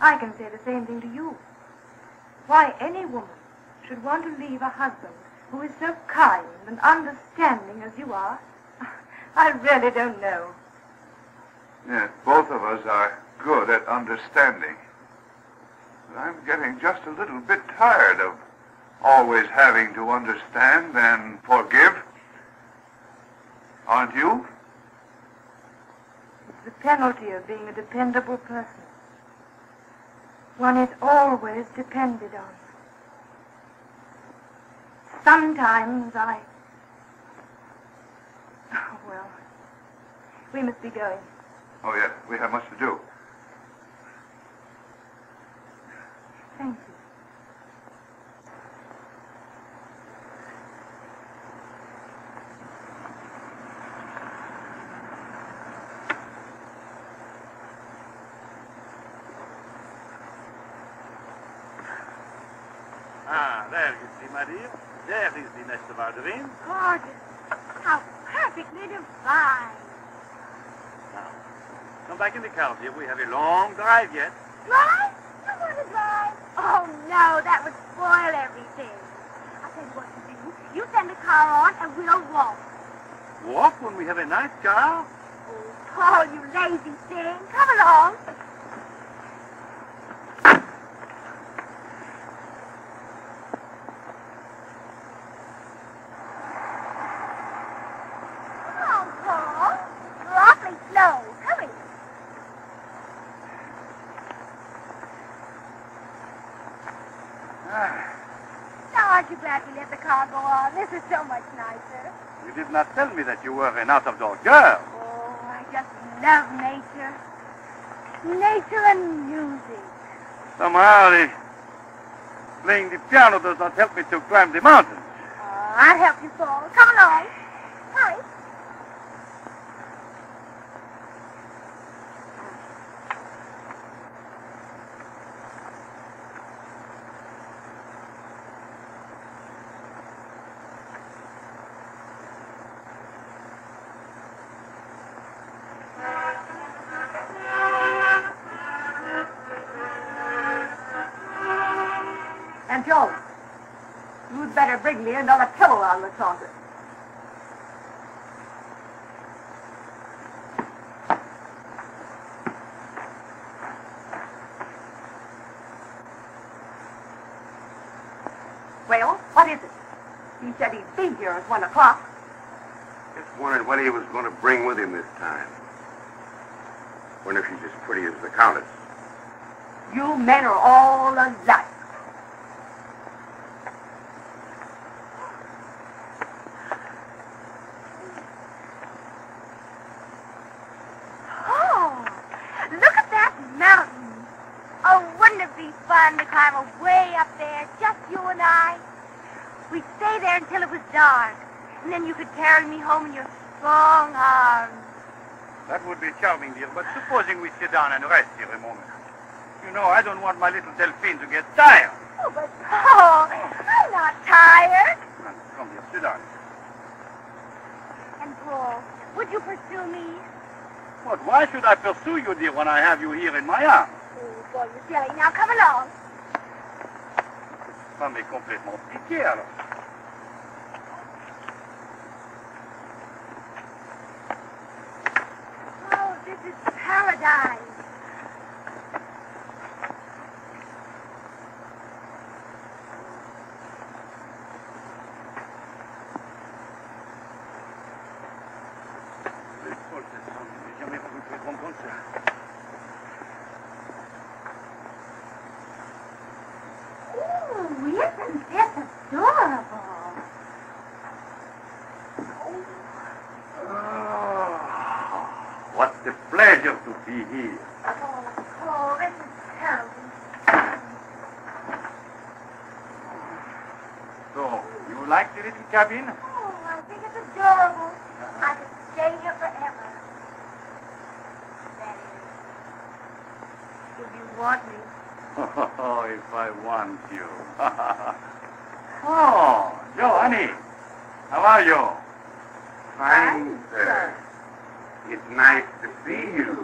I can say the same thing to you. Why any woman should want to leave a husband who is so kind and understanding as you are, I really don't know. Yes, both of us are good at understanding. But I'm getting just a little bit tired of always having to understand and forgive. Aren't you? It's the penalty of being a dependable person. One is always depended on. Sometimes I... Oh, well, we must be going. Oh, yes, we have much to do. Thank you. Ah, there you see, my dear. There is the nest of our dreams. Gorgeous. How Now, come back in the car, dear. We have a long drive yet. Drive? You want to drive? Oh, no, that would spoil everything. I'll tell you what to do. You send the car on and we'll walk. Walk when we have a nice car? Oh, Paul, you lazy thing. Come along. Come on, Paul. You're awfully slow. Hurry. Ah, Now, aren't you glad we let the car go on? This is so much nicer. You did not tell me that you were an out-of-door girl. Oh, I just love nature. Nature and music. Somehow, the playing the piano does not help me to climb the mountains. Oh, I'll help you, Paul. Come along. Bring me another pillow on the closet. Well, what is it? He said he'd be here at one o'clock. Just wondering what he was going to bring with him this time. Wonder if she's as pretty as the Countess. You men are all alike. Oh, look at that mountain. Oh, wouldn't it be fun to climb way up there, just you and I? We'd stay there until it was dark, and then you could carry me home in your strong arms. That would be charming, dear, but supposing we sit down and rest here a moment. You know, I don't want my little Delphine to get tired. Oh, but Paul, I'm not tired. Come here, sit down. And Paul, would you pursue me? But why should I pursue you, dear, when I have you here in my arms? Oh, boy, you're silly. Now come along. Ça m'est complètement piqué, alors. Oh, this is paradise. Les folles, elles sont- j'ai jamais vu quelque chose comme ça. Ooh, isn't this adorable? Oh, what a pleasure to be here. Oh, Paul, this is terrible. So, you like the little cabin? Oh, I think it's adorable. I could stay here forever. That is, if you want me. Oh, if I want you. oh, Johnny. How are you? Fine, sir. It's nice to see you.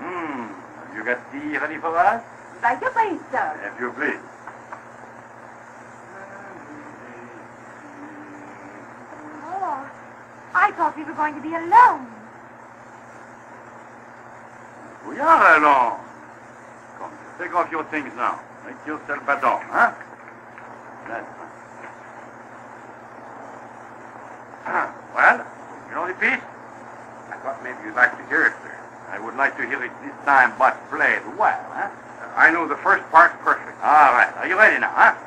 Hmm. You got tea ready for us? Like your please, sir. If you please. Oh, I thought we were going to be alone. We are alone. Come, take off your things now. Make yourself at home, huh? That's fine. Well, you know the piece? I thought maybe you'd like to hear it, sir. I would like to hear it this time, but played well, huh? I know the first part perfect. All right. Are you ready now, huh?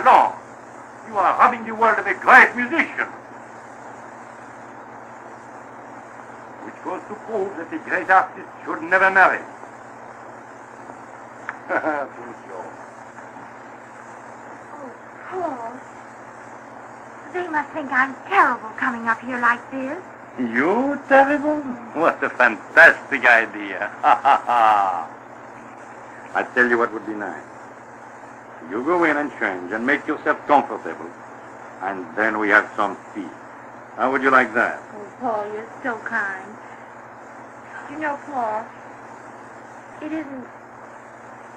You let You are robbing the world of a great musician. Which goes to prove that a great artist should never marry. Oh, Paul. They must think I'm terrible coming up here like this. You terrible? What a fantastic idea. Ha ha ha. I tell you what would be nice. You go in and change and make yourself comfortable, and then we have some tea. How would you like that? Oh, Paul, you're so kind. You know, Paul, it isn't.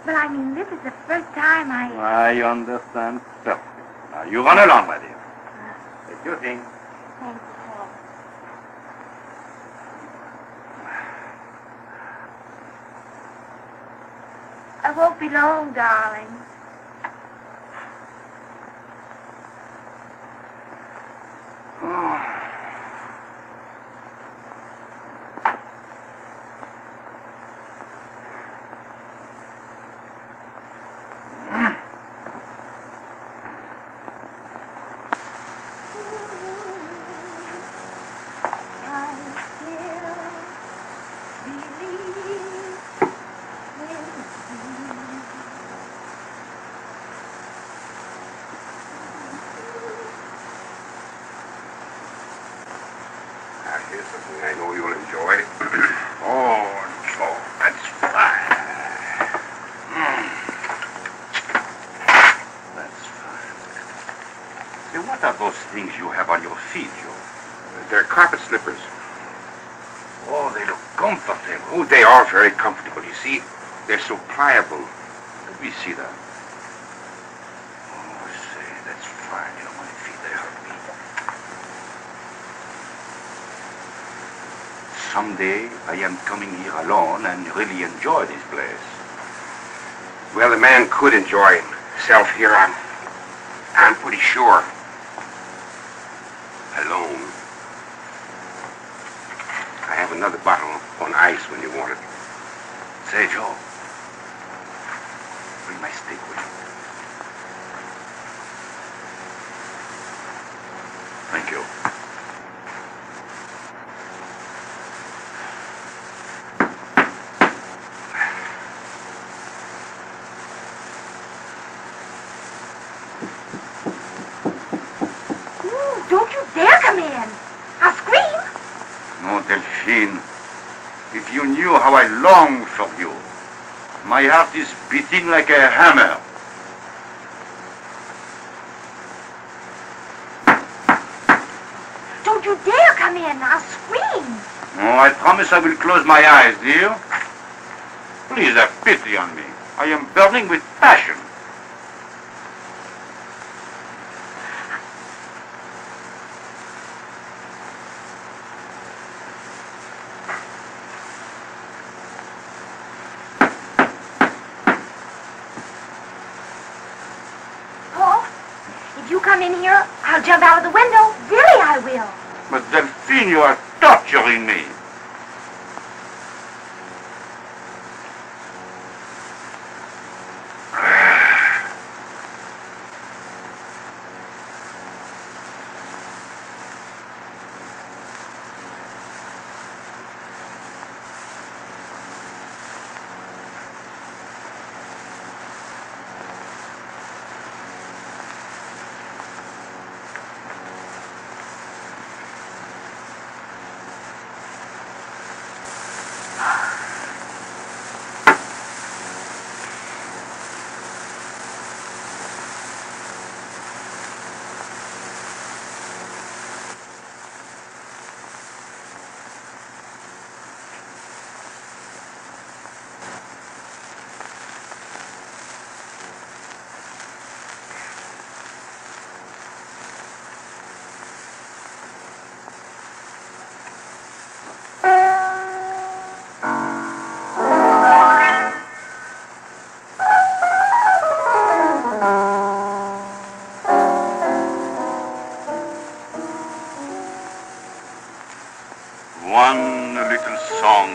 But I mean, this is the first time I. I understand perfectly. Now you run along, my dear. Uh. Take your thing. Thank you, Paul. I won't be long, darling. I still believe in you. Now, here's something I know you'll enjoy. oh, Joe, that's fine. Hmm. That's fine. Say, what are those things you have on your feet, Joe? They're carpet slippers. Oh, they look comfortable. Oh, they are very comfortable. You see, they're so pliable. Let me see that. Oh, say, that's fine. You know, my feet, they hurt me. Someday, I am coming here alone and really enjoy this place. Well, the man could enjoy himself here. I'm, I'm pretty sure. Alone. I have another bottle on ice when you want it. Say, Joe, bring my stick with you. Thank you. Ooh, don't you dare come in. I'll scream. No, Delphine. If you knew how I long for you. My heart is beating like a hammer. Don't you dare come in. I'll scream. Oh, I promise I will close my eyes, dear. Please have pity on me. I am burning with passion. Song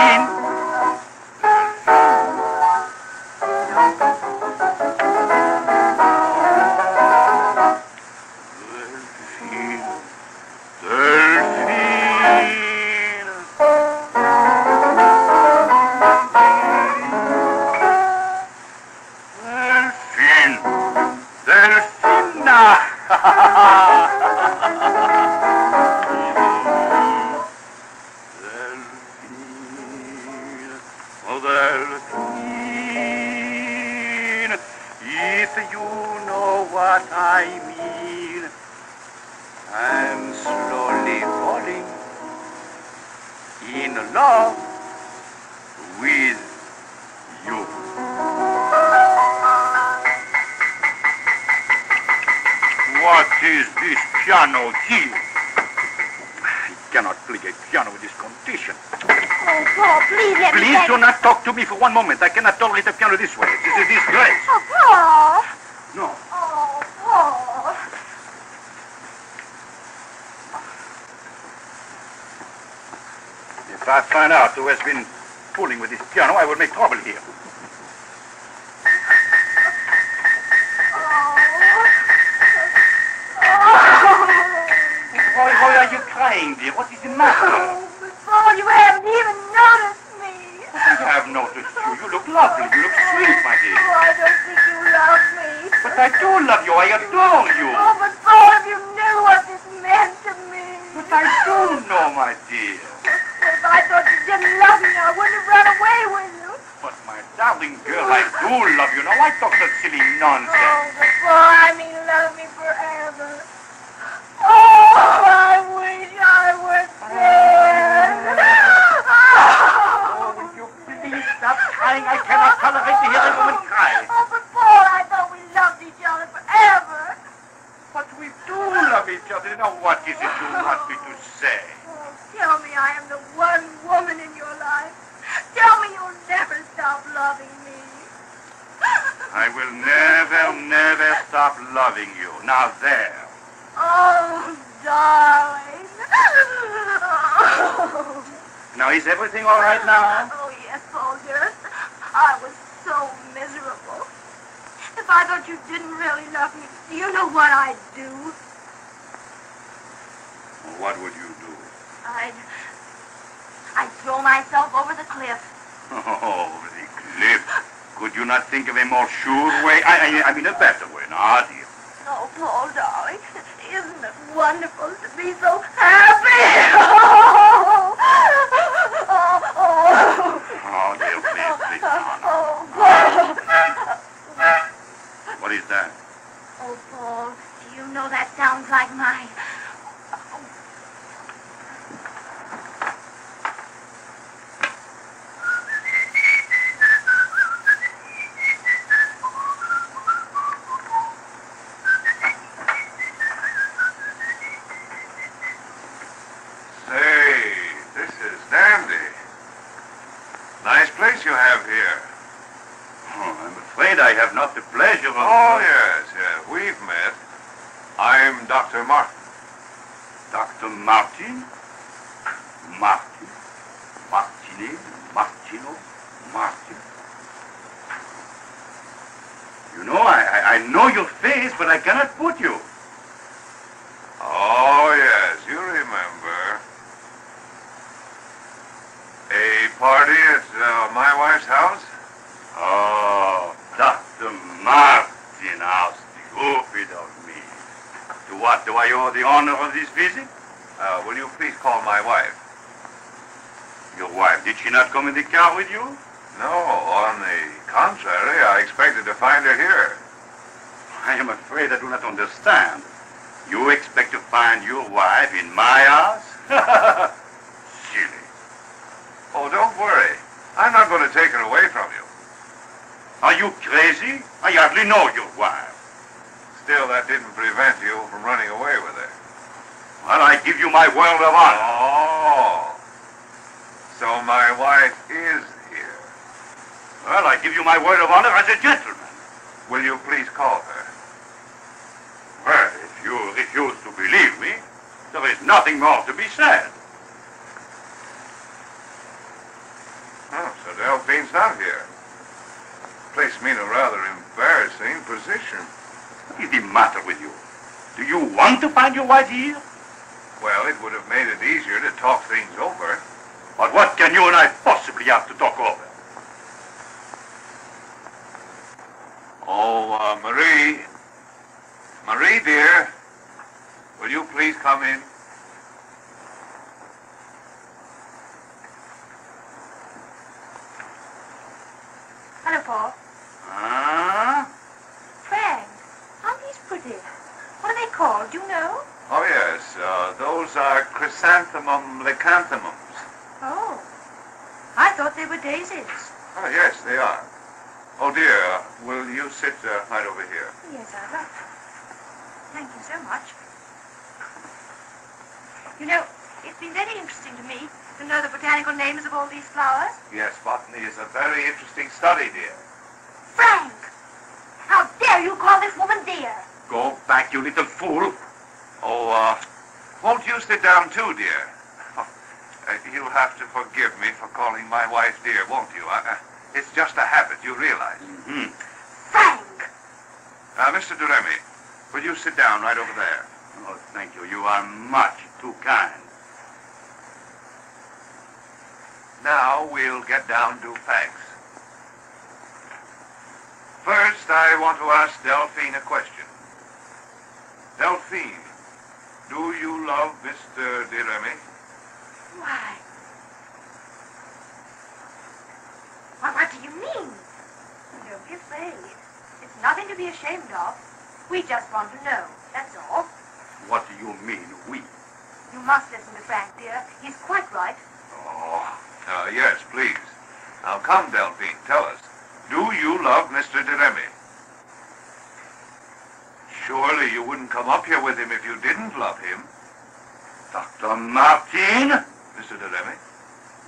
Delphine. If I find out who has been fooling with this piano, I will make trouble here. Why, why are you crying, dear? What is the matter? Oh, but Paul, you haven't even noticed me. I have noticed you. You look lovely. You look sweet, my dear. Oh, I don't think you love me. But I do love you. I adore you. Oh, but Paul, if you knew what this meant to me. But I do know, my dear. I thought you didn't love me, I wouldn't have run away with you. But my darling girl, I do love you. Now, why talk such silly nonsense? Oh, Paul, I mean love me forever. Oh, I wish I was dead. Oh, will you please stop crying? I cannot tolerate to hear a woman cry. Oh, but Paul, I thought we loved each other forever. But we do love each other. Now, what is it you want me to say? Oh, tell me I am the one woman in your life. Tell me you'll never stop loving me. I will never, never stop loving you. Now, there. Oh, darling. Now, is everything all right now? Oh, yes, Paul, dearest. I was so miserable. If I thought you didn't really love me, do you know what I'd do? What would you do? I'd... I'd throw myself over the cliff. Oh, the cliff. Could you not think of a more sure way? I, I, I mean, a better way, now, dear. Oh, Paul, darling, isn't it wonderful to be so happy? Oh, oh, oh. Oh, dear, please, please, no. Oh, Paul. What is that? Oh, Paul, do you know that sounds like my... have not the pleasure of... Oh, yes, yes. We've met. I'm Dr. Martin. Dr. Martin? Martin? Martinet? Martino? Martin? You know, I, I, I know your face, but I cannot put you. Oh, yes, you remember. A party at uh, my wife's house? Oh, Dr. Martin, how stupid of me. To what do I owe the honor of this visit? Uh, will you please call my wife? Your wife, did she not come in the car with you? No, on the contrary, I expected to find her here. I am afraid I do not understand. You expect to find your wife in my house? Silly. Oh, don't worry. I'm not going to take her away from you. Are you crazy? I hardly know your wife. Still, that didn't prevent you from running away with her. Well, I give you my word of honor. Oh. So my wife is here. Well, I give you my word of honor as a gentleman. Will you please call her? Well, if you refuse to believe me, there is nothing more to be said. Oh, so Delphine's not here. Placed me in a rather embarrassing position. What is the matter with you? Do you want to find your wife here? Well, it would have made it easier to talk things over. But what can you and I possibly have to talk over? Oh, uh, Marie. Marie, dear. Will you please come in? Hello, Paul. Huh? Frank, aren't these pretty? What are they called? Do you know? Oh, yes. Uh, those are chrysanthemum leucanthemums. Oh. I thought they were daisies. Oh, yes, they are. Oh, dear. Will you sit uh, right over here? Yes, I'd to. Thank you so much. You know, it's been very interesting to me to know the botanical names of all these flowers. Yes, botany is a very interesting study, dear. Frank! How dare you call this woman dear? Go back, you little fool. Oh, uh, won't you sit down too, dear? Uh, you'll have to forgive me for calling my wife dear, won't you? Uh, uh, it's just a habit, you realize. hmm Frank! Uh, Mr. de Remy, will you sit down right over there? Oh, thank you. You are much too kind. Now we'll get down to facts. First, I want to ask Delphine a question. Delphine, do you love Mr. de Remy? Why? Why, what do you mean? Don't be afraid. It's nothing to be ashamed of. We just want to know, that's all. What do you mean, we? You must listen to Frank, dear. He's quite right. Oh, uh, yes, please. Now come, Delphine, tell us. Do you love Mr. de Remy? Surely you wouldn't come up here with him if you didn't love him, Dr. Martin? Mr. de Remy.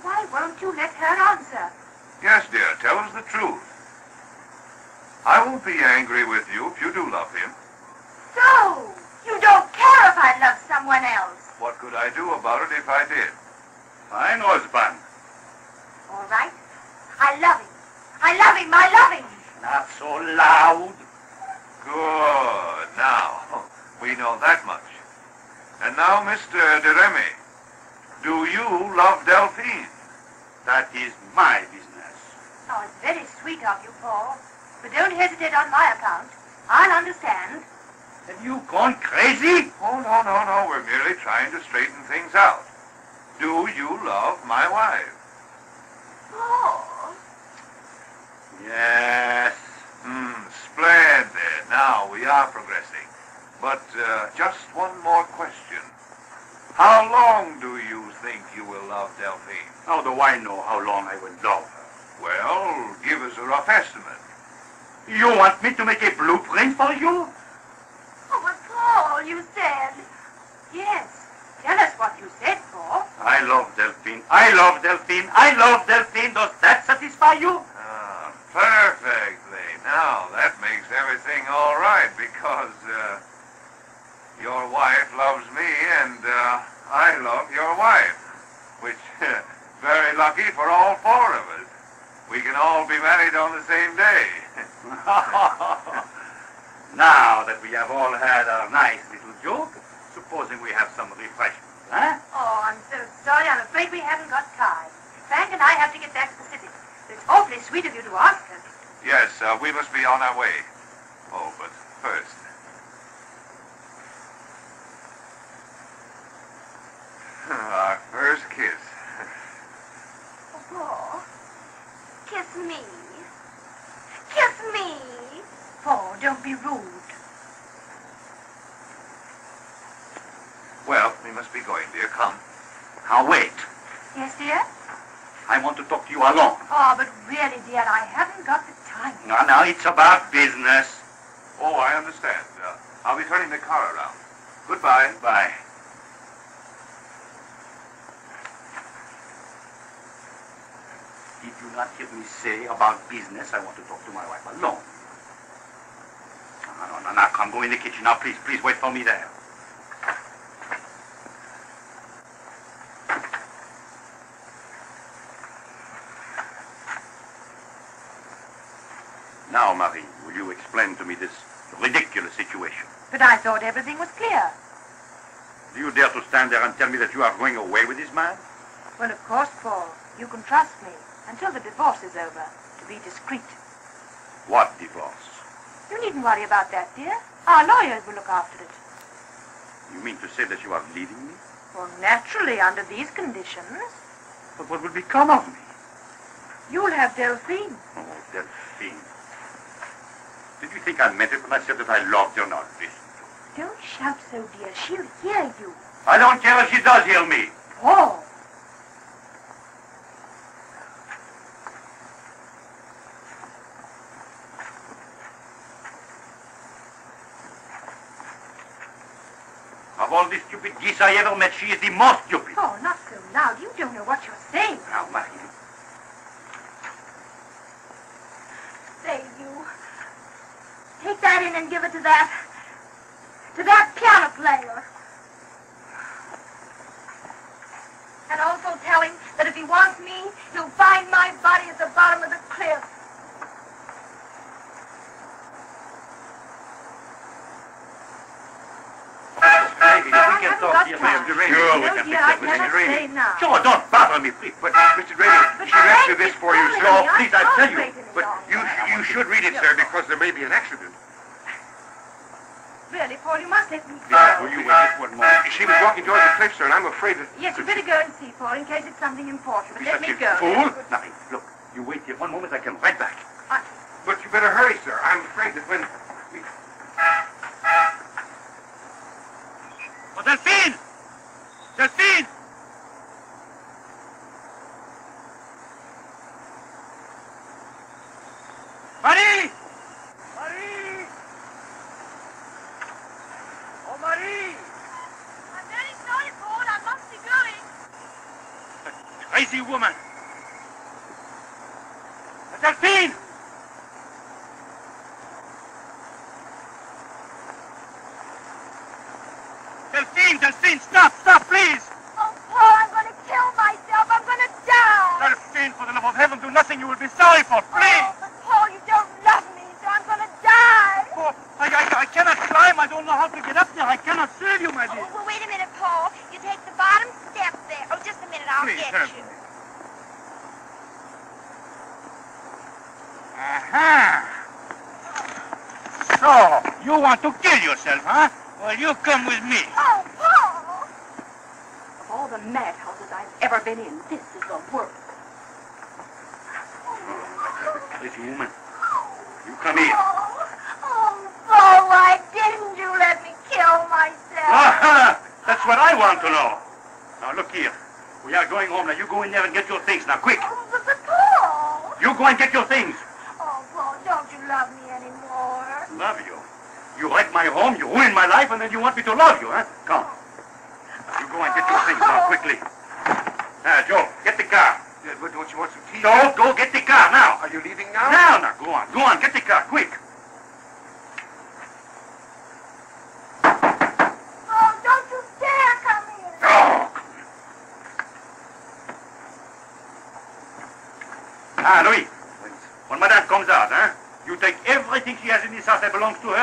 Why won't you let her answer? Yes, dear, tell us the truth. I won't be angry with you if you do love him. So, you don't care if I love someone else. What could I do about it if I did? Fine husband. All right. I love him. I love him. I love him. Not so loud. Good. Now, we know that much. And now, Mr. de Remy, do you love Delphine? That is my business. Oh, it's very sweet of you, Paul. But don't hesitate on my account. I'll understand. Have you gone crazy? Oh, no, no, no. We're merely trying to straighten things out. Do you love my wife? Oh. Yes. Splendid. Now we are progressing. But uh, just one more question. How long do you think you will love Delphine? How do I know how long I will love her? Well, give us a rough estimate. You want me to make a blueprint for you? Oh, but Paul, you said. Yes. Tell us what you said, Paul. I love Delphine. I love Delphine. I love Delphine. Does that satisfy you? Ah, perfectly, Now, that makes everything all right because uh, your wife loves me and uh, I love your wife, which very lucky for all four of us. We can all be married on the same day. now that we have all had our nice little joke, supposing we have some refreshments, huh? Oh, I'm so sorry. I'm afraid we haven't got time. Frank and I have to get back to the city. It's awfully sweet of you to ask us. Yes, uh, we must be on our way. Oh, but first. Our first kiss. Oh, kiss me. Kiss me. Paul, don't be rude. Well, we must be going, dear. Come. Now wait. Yes, dear? I want to talk to you alone. Oh, but really, dear, I haven't got the time. Now, now, it's about business. Oh, I understand. Uh, I'll be turning the car around. Goodbye. Bye. Did you not hear me say about business? I want to talk to my wife alone. No, no, no, now come, go in the kitchen. Now, please, please wait for me there. Now, Marie, will you explain to me this ridiculous situation? But I thought everything was clear. Do you dare to stand there and tell me that you are going away with this man? Well, of course, Paul. You can trust me until the divorce is over. To be discreet. What divorce? You needn't worry about that, dear. Our lawyers will look after it. You mean to say that you are leaving me? Well, naturally, under these conditions, But what will become of me? you'll have Delphine. Oh, Delphine. Did you think I meant it when I said that I loved her? Now listen. Don't shout so, dear. She'll hear you. I don't care if she does hear me. Paul. All the stupid geese I ever met, she is the most stupid. Paul, not so loud. You don't know what you're saying. Now, Marie, Say, you. Take that in and give it to that. to that piano player. And also tell him that if he wants me, he'll find my body at the bottom of the cliff. Maybe we I can haven't talk got here, time. Mr. Sure, we can fix I that, Mr. cannot Rainey. say now. Sure, don't bother me, please. But, uh, Mr. Rainey, she left you this for you, sir. Oh, please, I tell you. But you, you should read it, sir, because there may be an accident. Really, Paul, you must let me go. Will you wait just one moment? She was walking towards the cliff, sir, and I'm afraid that... Yes, you better go and see, Paul, in case it's something important. But let me go. fool. Nothing. Look, you wait here one moment, I come right back. But you better hurry, sir. I'm afraid that when... Delphine! Delphine! Marie! Marie! Oh, Marie! I'm very sorry, Paul. I must be going. Crazy woman! Delphine! Delphine! Delphine! Stop! Stop, please! Oh, Paul, I'm going to kill myself. I'm going to die. Delphine, for the love of heaven, do nothing you will be sorry for. Oh, please! Oh, but Paul, you don't love me, so I'm going to die. Oh, I, I, I cannot climb. I don't know how to get up there. I cannot save you, my Oh, dear. well, wait a minute, Paul. You take the bottom step there. Oh, just a minute. I'll Please, get help you. Aha! So, you want to kill yourself, huh? Well, you come with me. Oh, Paul! The madhouses I've ever been in, this is the worst. Crazy woman. You come here. Oh, oh, Paul, why didn't you let me kill myself? Aha! That's what I want to know. Now, look here. We are going home. Now, you go in there and get your things. Now, quick. Oh, but, but Paul! You go and get your things. Oh, Paul, don't you love me anymore? Love you. You wreck my home, you ruin my life, and then you want me to love you, huh? Come. You go and get your things now, quickly. Ah, Joe, get the car. Yes, but don't you want some tea? So, go get the car now. Are you leaving now? Now, now, go on, go on, get the car, quick. Oh, don't you dare come in. Oh. Ah, Louis, when Madame comes out, huh, you take everything she has in this house that belongs to her and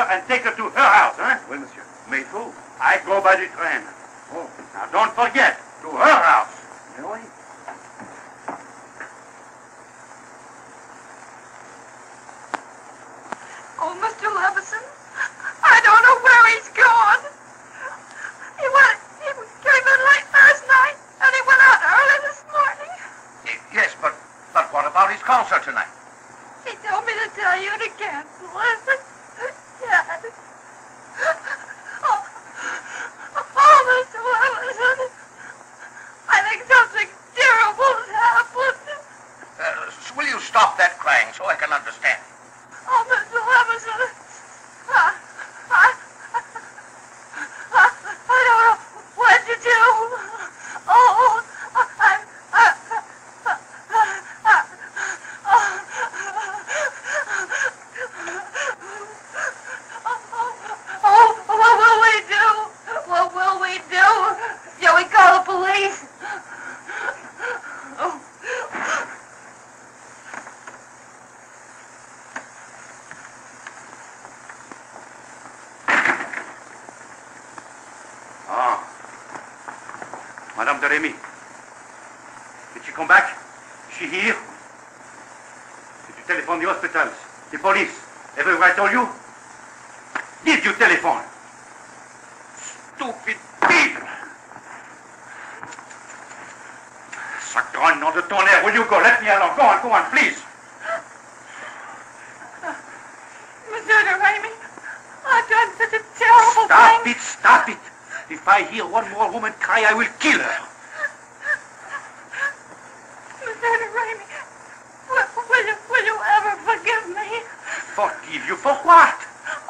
take her Forgive you for what?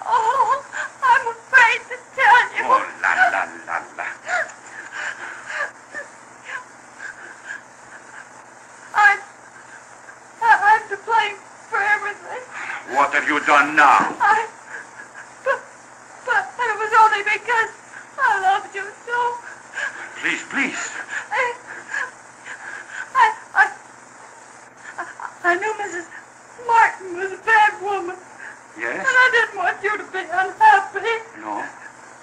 Oh, I'm afraid to tell you. Oh, la, la, la, la. I'm, I'm to blame for everything. What have you done now? I, but, but it was only because I loved you so. Please, please. I, I, I, I knew Mrs. Martin was a bad woman, Yes? and I didn't want you to be unhappy. No.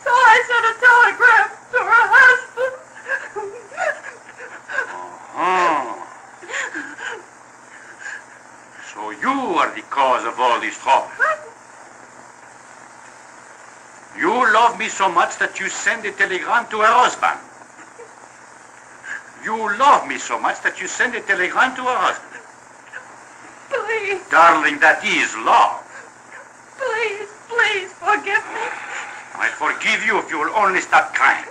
So I sent a telegram to her husband. Oh. So you are the cause of all this trouble. You love me so much that you send a telegram to her husband. You love me so much that you send a telegram to her husband. Please, Darling, that is love. please, please forgive me. I forgive you if you will only stop crying.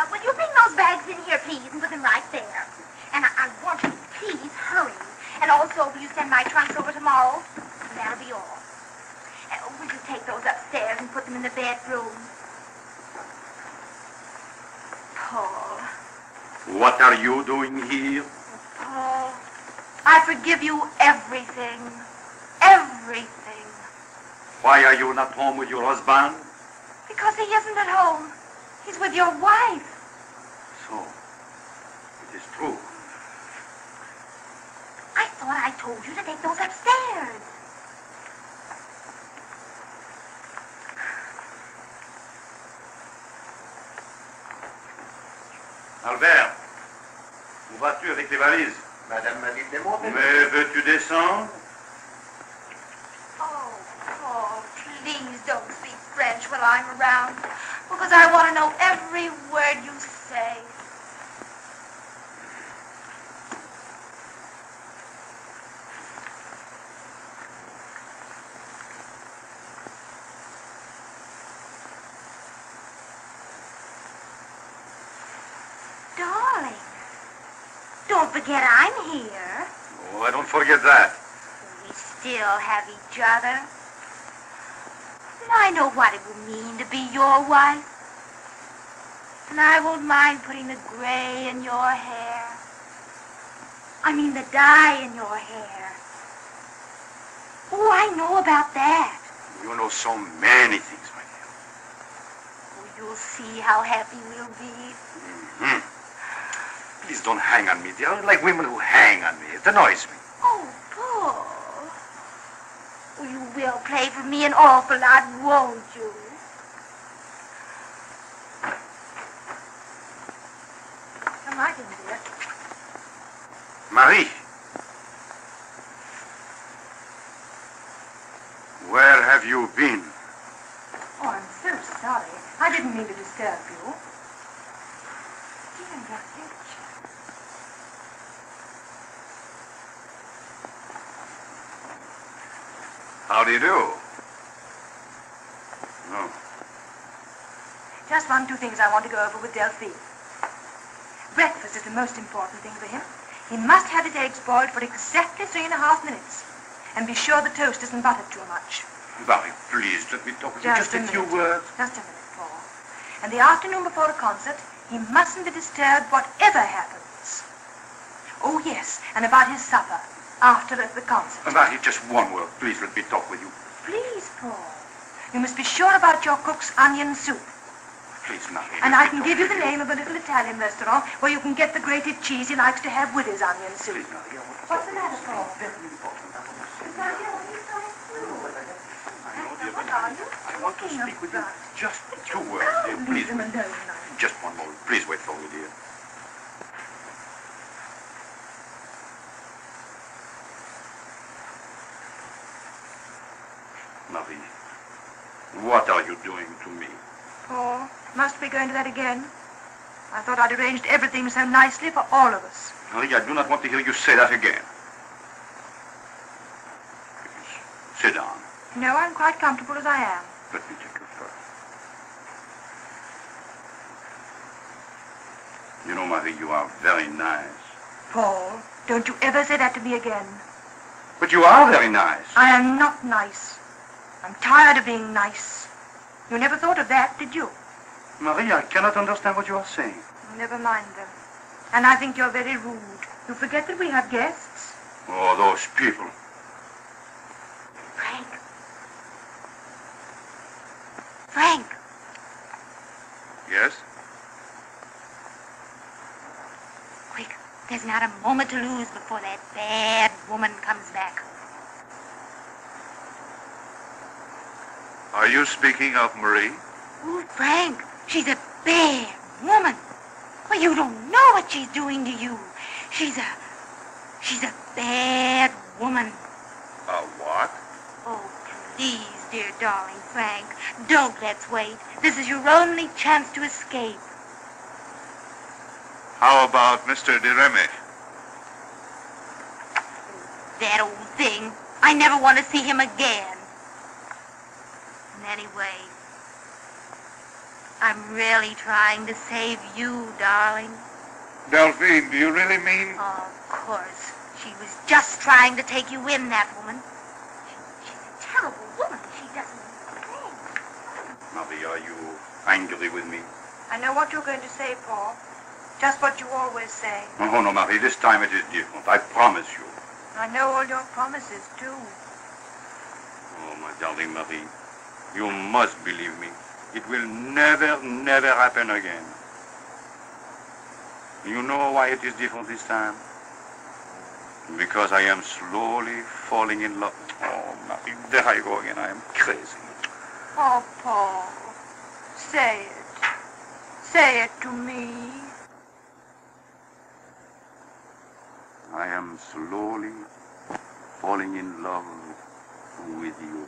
Uh, will you bring those bags in here, please, and put them right there? And I, I want you to please hurry. And also, will you send my trunks over tomorrow? And that'll be all. Uh, will you take those upstairs and put them in the bedroom? Paul, What are you doing here? Paul, I forgive you everything. Everything. Why are you not home with your husband? Because he isn't at home. He's with your wife. So, it is true. I thought I told you to take those upstairs. Albert, où vas-tu avec les valises Madame m'a dit de les monter. Mais veux-tu descendre Oh, Paul, please don't speak French while I'm around, because I want to know every word you say. don't forget I'm here. Oh, I don't forget that. We still have each other. And I know what it will mean to be your wife. And I won't mind putting the gray in your hair. I mean the dye in your hair. Oh, I know about that. You know so many things, my dear. Oh, you'll see how happy we'll be. Hmm. Please don't hang on me, dear. I like women who hang on me. It annoys me. Oh, Paul. Oh, you will play for me an awful lot, won't you? Come right in, dear. Marie. Where have you been? Oh, I'm so sorry. I didn't mean to disturb you. Dear Rutledge. How do you do? No. Just one, two things I want to go over with Delphine. Breakfast is the most important thing for him. He must have his eggs boiled for exactly three and a half minutes. And be sure the toast isn't buttered too much. Marie, please, let me talk with you. Just a minute. few words. Just a minute, Paul. And the afternoon before a concert, he mustn't be disturbed whatever happens. Oh, yes, and about his supper after the, the concert. Marie, just one word. Please let me talk with you. Please, Paul. You must be sure about your cook's onion soup. Please, Marie. And I can give you the name of a little Italian restaurant where you can get the grated cheese he likes to have with his onion soup. Please, Marie, I want to What's the matter, Paul? Very important. I want to speak. Now, dear, what are you trying to do? I know, dear, What are you I want to speak with you. Just two words, dear. Leave Please. alone. Just one moment. Please wait for me, dear. Marie, what are you doing to me? Paul, must we go into that again? I thought I'd arranged everything so nicely for all of us. Marie, I do not want to hear you say that again. Please, sit down. No, I'm quite comfortable as I am. Let me take your fur. You know, Marie, you are very nice. Paul, don't you ever say that to me again. But you are very nice. I am not nice. I'm tired of being nice. You never thought of that, did you? Marie, I cannot understand what you are saying. Never mind them. And I think you're very rude. You forget that we have guests. Oh, those people. Frank. Frank. Yes? Quick. There's not a moment to lose before that bad woman comes back. Are you speaking of Marie? Oh, Frank. She's a bad woman. Well, you don't know what she's doing to you. She's a... She's a bad woman. A what? Oh, please, dear darling Frank, don't let's wait. This is your only chance to escape. How about Mr. de Remy? That old thing. I never want to see him again. And anyway, I'm really trying to save you, darling. Delphine, do you really mean? Oh, of course. She was just trying to take you in, that woman. She- She's a terrible woman. She doesn't think. Marie, are you angry with me? I know what you're going to say, Paul. Just what you always say. Oh, no, Marie, this time it is different. I promise you. I know all your promises, too. Oh, my darling Marie, you must believe me. It will never, never happen again. You know why it is different this time? Because I am slowly falling in love. Oh, Marie, there I go again. I am crazy. Oh, Paul. Say it. Say it to me. I am slowly falling in love with you.